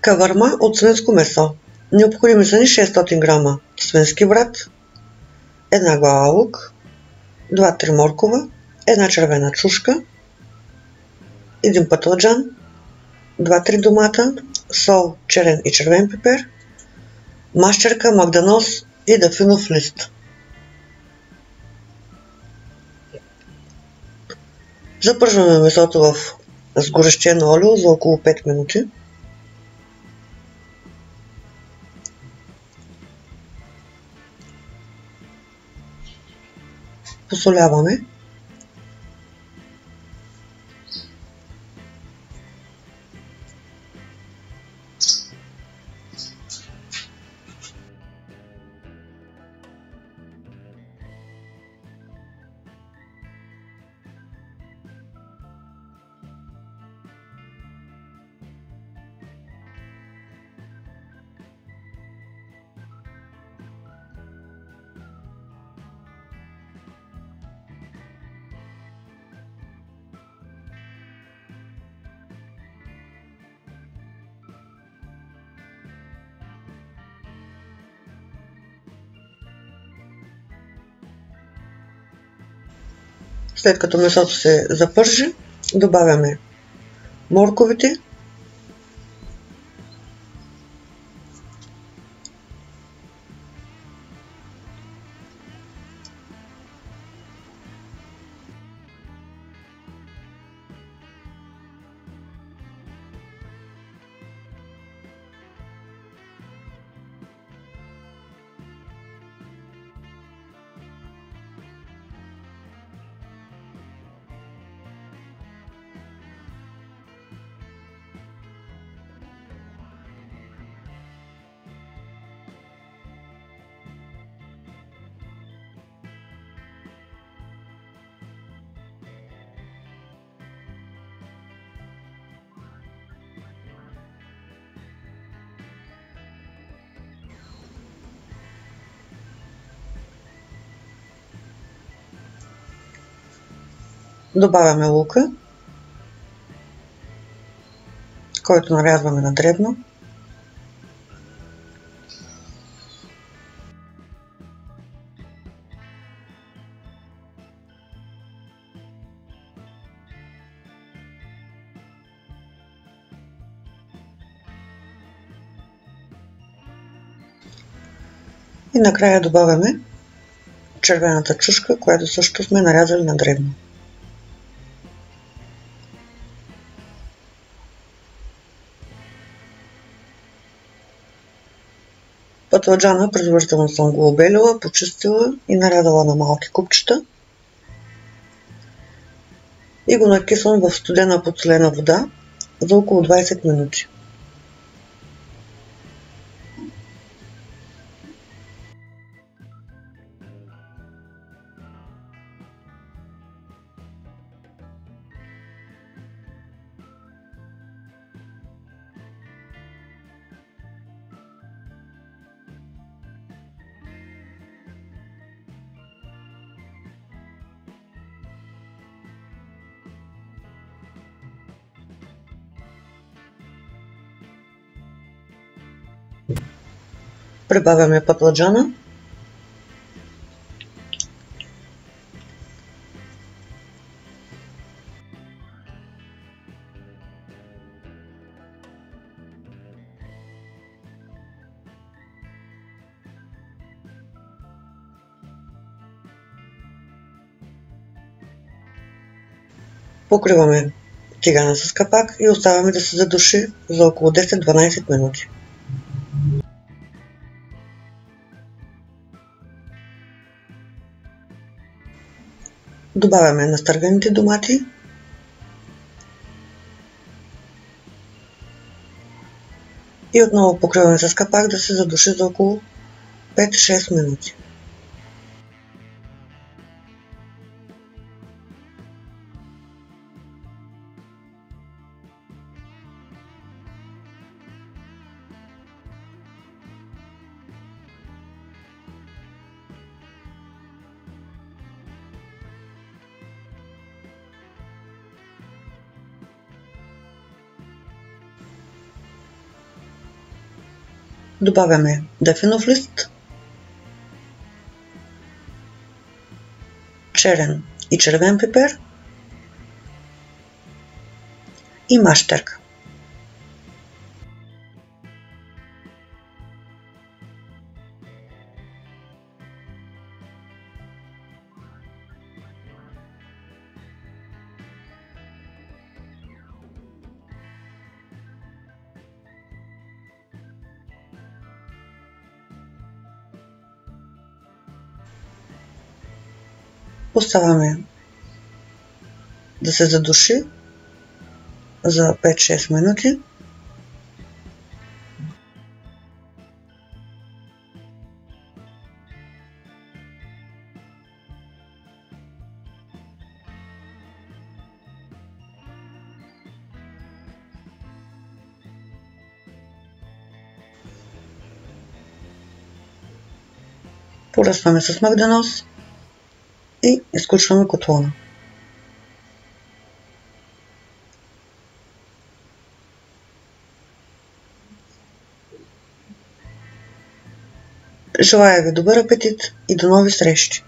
Каварма от свинско месо. Необходими са ни 600 г свински врат, една глава лук, 2-3 моркова, една червена чушка, един пътладжан, 2-3 домата, сол, черен и червен пипер, мащерка, магданоз и дафинов лист. Запържваме месото в сгорещено олио за около 5 минути. pusula yapamı След като месото се запържи, добавяме морковите, Добавяме лука, който нарязваме на дребно. И накрая добавяме червената чушка, която също сме нарязали на дребно. Пътладжана предварително съм го обелила, почистила и нарядала на малки купчета. И го накисвам в студена подсолена вода за около 20 минути. Прибавяме пътладжана. Покриваме тигана с капак и оставяме да се задуши за около 10-12 минути. Добавяме настърганите домати. И отново покриваме с капак да се задуши за около 5-6 минути. Добавяме дефинов лист, черен и червен пипер и мащерка. Оставяме да се задуши за 5-6 минути. Поръсваме с магданоз и изключваме котлона. Желая ви добър апетит и до нови срещи!